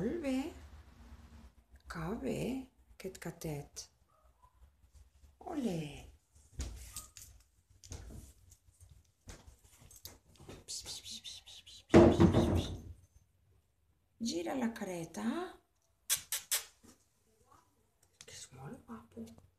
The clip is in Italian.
Olve. Cave. Ket catet. Ole. Gira la careta. Che suono, papo.